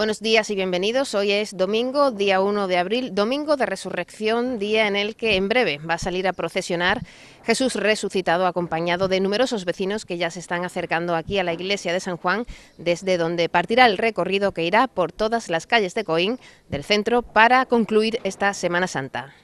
Buenos días y bienvenidos. Hoy es domingo, día 1 de abril, domingo de resurrección, día en el que en breve va a salir a procesionar Jesús resucitado acompañado de numerosos vecinos que ya se están acercando aquí a la iglesia de San Juan, desde donde partirá el recorrido que irá por todas las calles de Coín del centro para concluir esta Semana Santa.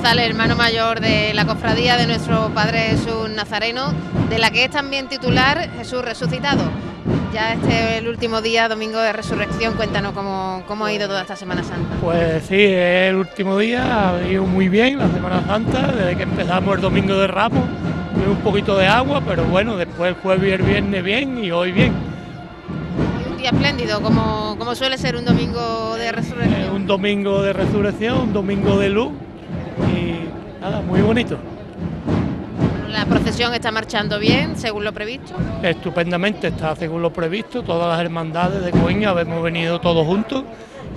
González, hermano mayor de la cofradía de nuestro Padre Jesús Nazareno, de la que es también titular Jesús Resucitado. Ya este el último día, domingo de resurrección, cuéntanos cómo, cómo ha ido toda esta Semana Santa. Pues sí, es el último día, ha ido muy bien la Semana Santa, desde que empezamos el domingo de Ramos, un poquito de agua, pero bueno, después el jueves y el viernes bien y hoy bien. Un día espléndido, como, como suele ser un domingo de resurrección. un domingo de resurrección, un domingo de luz nada, muy bonito. La procesión está marchando bien, según lo previsto. Estupendamente, está según lo previsto. Todas las hermandades de Coiña hemos venido todos juntos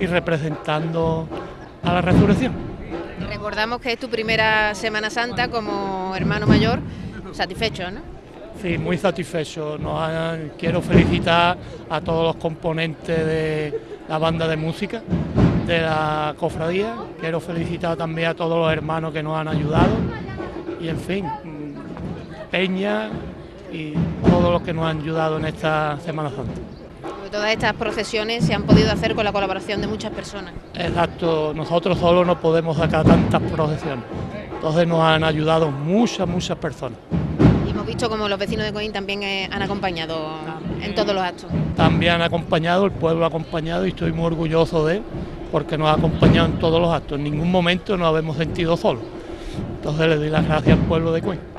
y representando a la resurrección. Recordamos que es tu primera Semana Santa como hermano mayor, satisfecho, ¿no? Sí, muy satisfecho. quiero felicitar a todos los componentes de la banda de música de la cofradía. Quiero felicitar también a todos los hermanos que nos han ayudado y en fin, Peña y todos los que nos han ayudado en esta Semana Santa. Todas estas procesiones se han podido hacer con la colaboración de muchas personas. Exacto, nosotros solo no podemos sacar tantas procesiones, entonces nos han ayudado muchas, muchas personas. Y hemos visto como los vecinos de Coín también eh, han acompañado en todos los actos. También han acompañado, el pueblo ha acompañado y estoy muy orgulloso de él porque nos ha acompañado en todos los actos. En ningún momento nos hemos sentido solos. Entonces le doy las gracias al pueblo de Coín.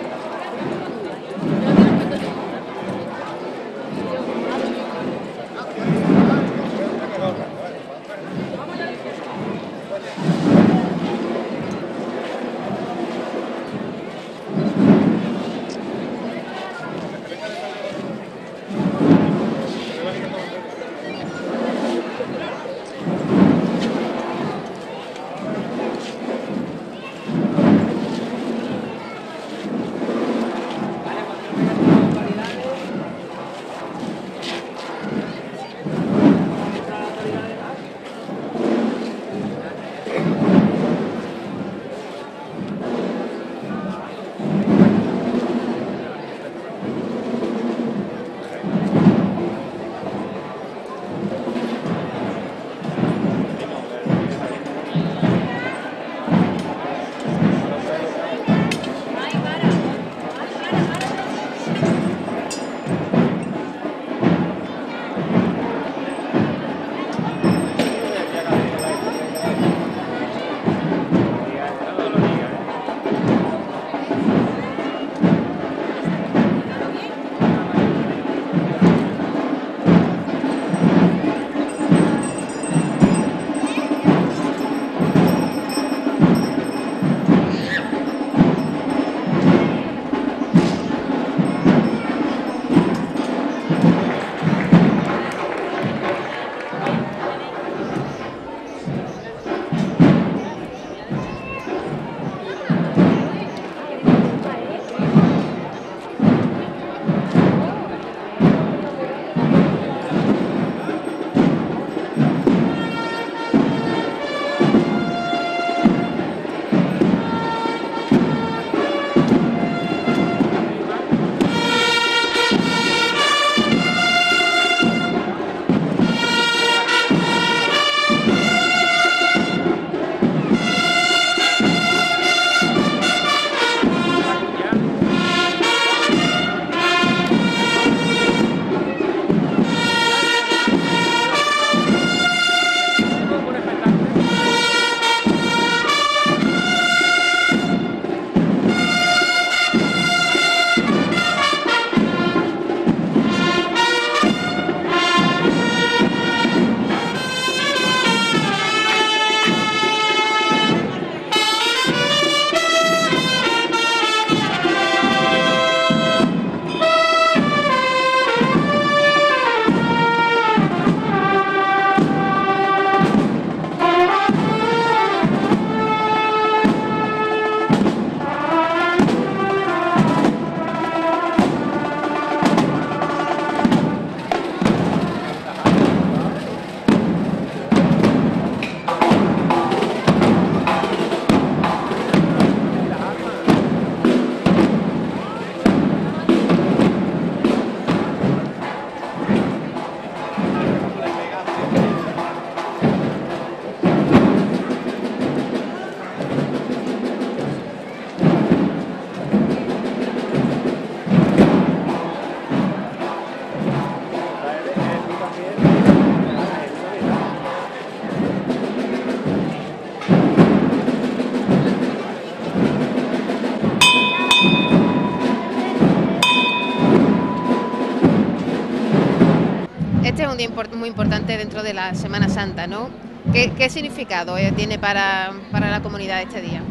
Un día muy importante dentro de la Semana Santa, ¿no? ¿Qué, significado eh, tiene para, para la comunidad este día?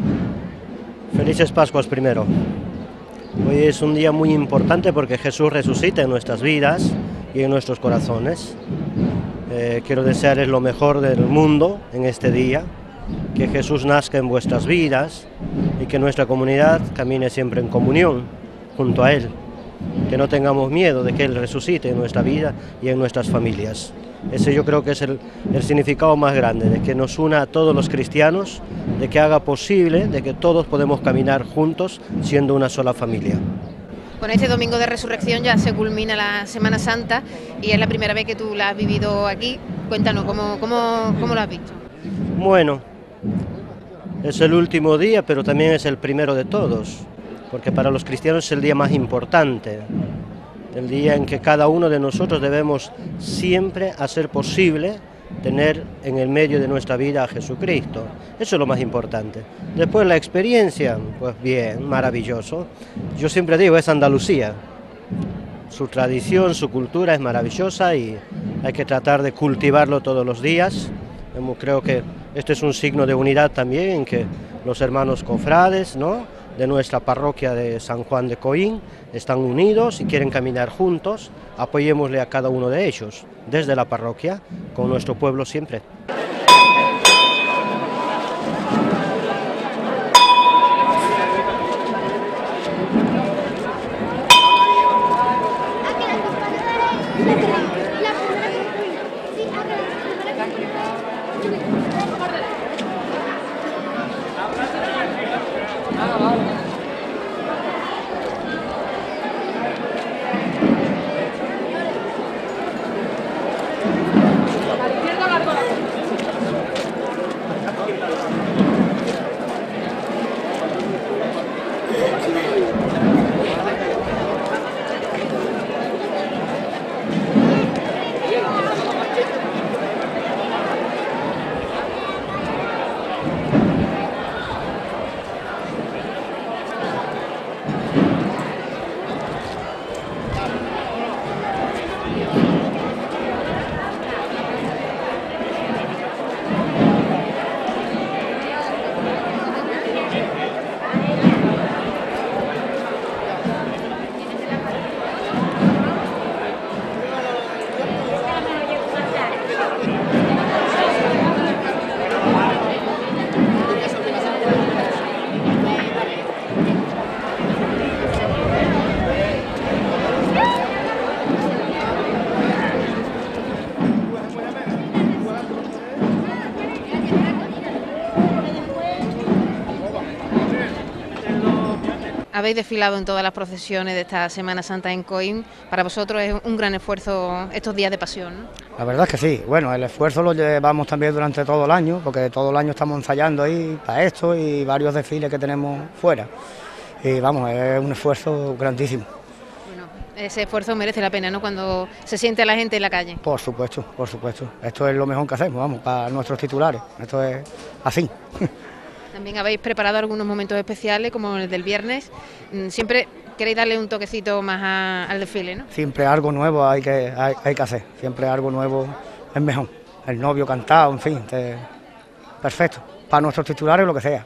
Felices Pascuas primero. Hoy es un día muy importante porque Jesús resucita en nuestras vidas y en nuestros corazones. Eh, quiero desearles lo mejor del mundo en este día, que Jesús nazca en vuestras vidas y que nuestra comunidad camine siempre en comunión junto a Él. Que no tengamos miedo de que Él resucite en nuestra vida y en nuestras familias. Ese yo creo que es el, el, significado más grande, de que nos una a todos los cristianos, de que haga posible, de que todos podemos caminar juntos siendo una sola familia. Con este domingo de resurrección ya se culmina la Semana Santa y es la primera vez que tú la has vivido aquí. Cuéntanos, ¿cómo, cómo, cómo lo has visto? Bueno, es el último día, pero también es el primero de todos, porque para los cristianos es el día más importante el día en que cada uno de nosotros debemos siempre hacer posible tener en el medio de nuestra vida a Jesucristo. Eso es lo más importante. Después la experiencia, pues bien, maravilloso. Yo siempre digo, es Andalucía. Su tradición, su cultura es maravillosa y hay que tratar de cultivarlo todos los días. Creo que este es un signo de unidad también en que los hermanos cofrades, ¿no? De nuestra parroquia de San Juan de Coín están unidos y quieren caminar juntos, apoyémosle a cada uno de ellos desde la parroquia, con nuestro pueblo siempre. Habéis desfilado en todas las procesiones de esta Semana Santa en Coim. Para vosotros es un gran esfuerzo estos días de pasión. La verdad es que sí. Bueno, el esfuerzo lo llevamos también durante todo el año, porque todo el año estamos ensayando ahí para esto y varios desfiles que tenemos fuera. Y vamos, es un esfuerzo grandísimo. Bueno, ese esfuerzo merece la pena, ¿no? Cuando se siente la gente en la calle. Por supuesto, por supuesto. Esto es lo mejor que hacemos, vamos, para nuestros titulares. Esto es así. También habéis preparado algunos momentos especiales, como el del viernes. Mm, siempre queréis darle un toquecito más al desfile, ¿no? Siempre algo nuevo hay que, hay, que hacer, siempre algo nuevo es mejor. El novio cantado, en fin, perfecto. Para nuestros titulares, lo que sea.